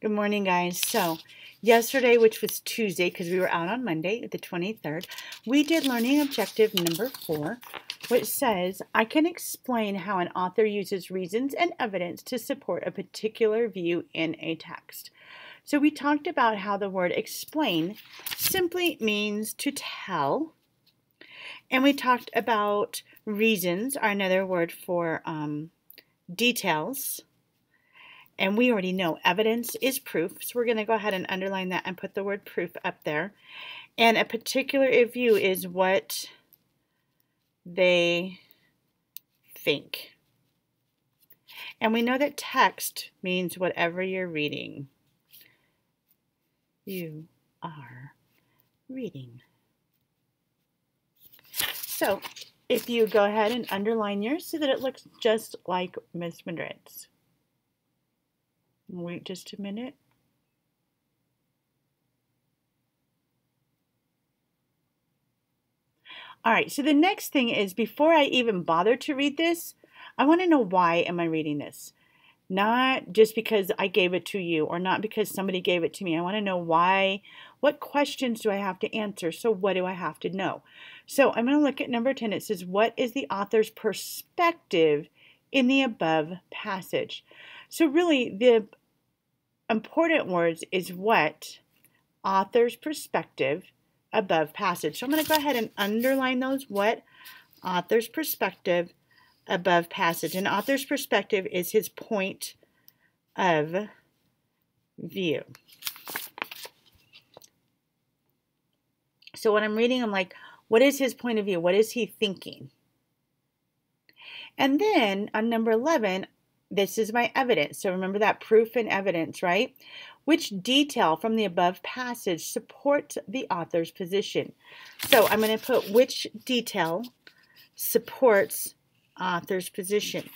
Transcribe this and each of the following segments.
Good morning, guys. So, yesterday, which was Tuesday, because we were out on Monday, the 23rd, we did learning objective number four, which says, I can explain how an author uses reasons and evidence to support a particular view in a text. So, we talked about how the word explain simply means to tell. And we talked about reasons, are another word for um, details and we already know evidence is proof. So we're going to go ahead and underline that and put the word proof up there. And a particular view is what they think. And we know that text means whatever you're reading. You are reading. So if you go ahead and underline yours so that it looks just like Miss Madrid's. Wait just a minute. All right, so the next thing is before I even bother to read this, I want to know why am I reading this? Not just because I gave it to you or not because somebody gave it to me. I want to know why, what questions do I have to answer? So what do I have to know? So I'm going to look at number 10. It says, what is the author's perspective in the above passage? So really the important words is what author's perspective above passage. So I'm going to go ahead and underline those. What author's perspective above passage. And author's perspective is his point of view. So when I'm reading, I'm like, what is his point of view? What is he thinking? And then on number 11, this is my evidence. So remember that proof and evidence, right? Which detail from the above passage supports the author's position? So I'm going to put which detail supports author's position.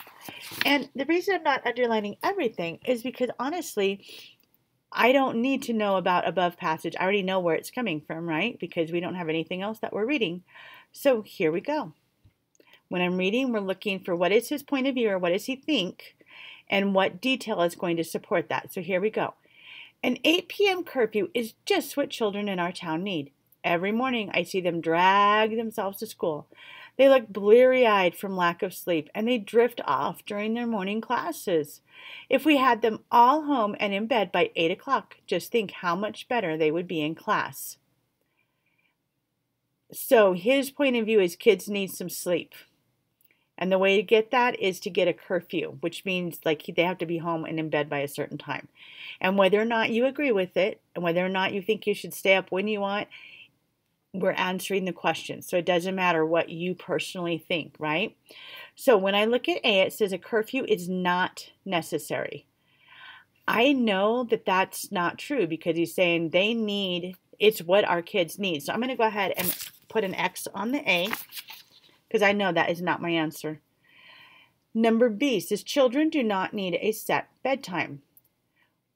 And the reason I'm not underlining everything is because honestly, I don't need to know about above passage. I already know where it's coming from, right? Because we don't have anything else that we're reading. So here we go. When I'm reading, we're looking for what is his point of view or what does he think and what detail is going to support that. So here we go. An 8 p.m. curfew is just what children in our town need. Every morning I see them drag themselves to school. They look bleary eyed from lack of sleep and they drift off during their morning classes. If we had them all home and in bed by 8 o'clock, just think how much better they would be in class. So his point of view is kids need some sleep. And the way to get that is to get a curfew, which means like they have to be home and in bed by a certain time. And whether or not you agree with it, and whether or not you think you should stay up when you want, we're answering the question. So it doesn't matter what you personally think, right? So when I look at A, it says a curfew is not necessary. I know that that's not true because he's saying they need, it's what our kids need. So I'm going to go ahead and put an X on the A because I know that is not my answer. Number B says children do not need a set bedtime.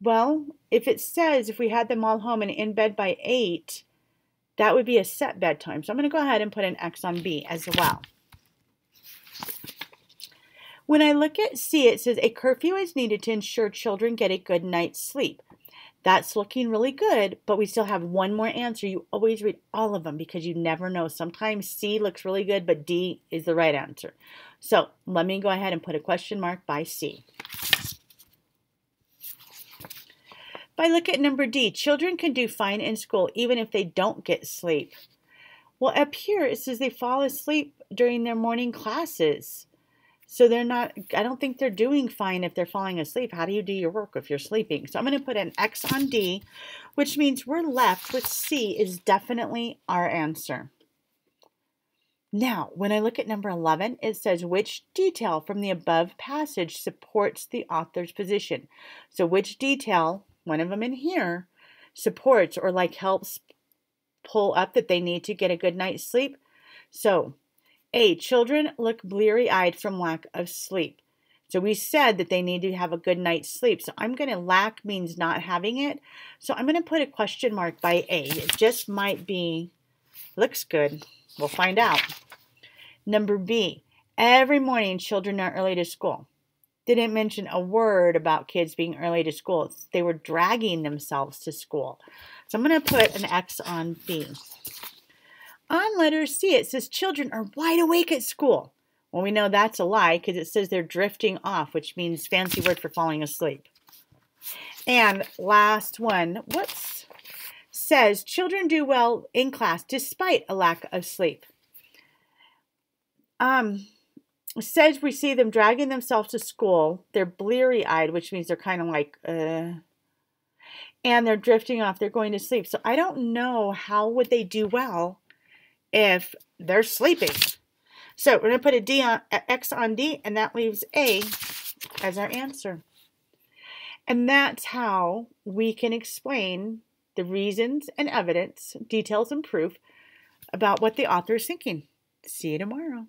Well, if it says if we had them all home and in bed by 8, that would be a set bedtime. So I'm going to go ahead and put an X on B as well. When I look at C, it says a curfew is needed to ensure children get a good night's sleep. That's looking really good, but we still have one more answer. You always read all of them because you never know. Sometimes C looks really good, but D is the right answer. So let me go ahead and put a question mark by C. If I look at number D, children can do fine in school even if they don't get sleep. Well, up here it says they fall asleep during their morning classes. So they're not, I don't think they're doing fine if they're falling asleep. How do you do your work if you're sleeping? So I'm going to put an X on D, which means we're left with C is definitely our answer. Now, when I look at number 11, it says which detail from the above passage supports the author's position. So which detail, one of them in here, supports or like helps pull up that they need to get a good night's sleep. So a. Children look bleary eyed from lack of sleep. So we said that they need to have a good night's sleep. So I'm going to lack means not having it. So I'm going to put a question mark by A. It just might be, looks good. We'll find out. Number B. Every morning children are early to school. didn't mention a word about kids being early to school. They were dragging themselves to school. So I'm going to put an X on B. On letter C, it says children are wide awake at school. Well, we know that's a lie because it says they're drifting off, which means fancy word for falling asleep. And last one, whoops, says children do well in class despite a lack of sleep. Um, says we see them dragging themselves to school. They're bleary eyed, which means they're kind of like, uh, and they're drifting off. They're going to sleep. So I don't know how would they do well if they're sleeping. So we're going to put a D on X on D, and that leaves A as our answer. And that's how we can explain the reasons and evidence, details and proof about what the author is thinking. See you tomorrow.